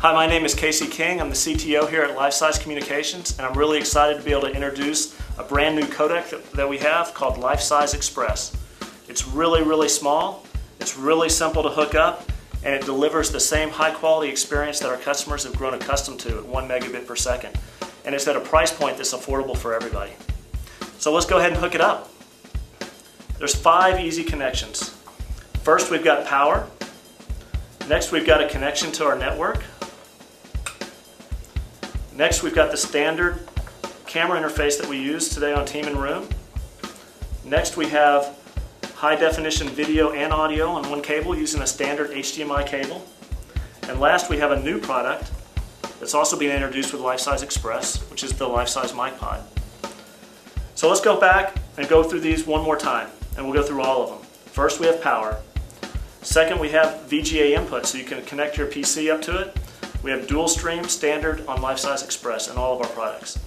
Hi, my name is Casey King. I'm the CTO here at Lifesize Communications, and I'm really excited to be able to introduce a brand new codec that, that we have called Lifesize Express. It's really, really small, it's really simple to hook up, and it delivers the same high quality experience that our customers have grown accustomed to at one megabit per second. And it's at a price point that's affordable for everybody. So let's go ahead and hook it up. There's five easy connections. First, we've got power. Next, we've got a connection to our network. Next, we've got the standard camera interface that we use today on Team and Room. Next, we have high definition video and audio on one cable using a standard HDMI cable. And last, we have a new product that's also being introduced with Lifesize Express, which is the Lifesize MicPod. So let's go back and go through these one more time, and we'll go through all of them. First, we have power. Second, we have VGA input, so you can connect your PC up to it we have dual stream standard on Lifesize Express in all of our products.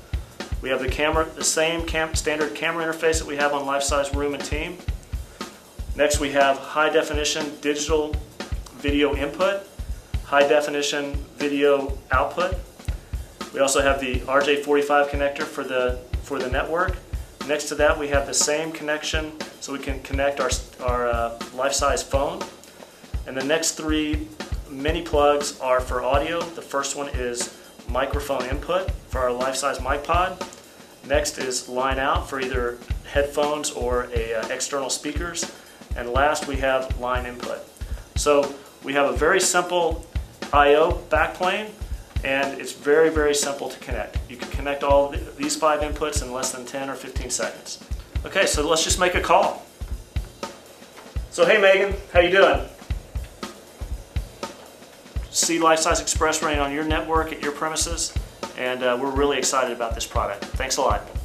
We have the camera, the same cam standard camera interface that we have on Lifesize Room and Team. Next we have high definition digital video input, high definition video output. We also have the RJ45 connector for the, for the network. Next to that we have the same connection so we can connect our, our uh, Lifesize Phone. And the next three mini plugs are for audio. The first one is microphone input for our Lifesize MicPod. Next is line out for either headphones or a, uh, external speakers. And last we have line input. So we have a very simple I.O. backplane and it's very, very simple to connect. You can connect all these five inputs in less than 10 or 15 seconds. Okay, so let's just make a call. So hey Megan, how you doing? See Lifesize Express running on your network at your premises, and uh, we're really excited about this product. Thanks a lot.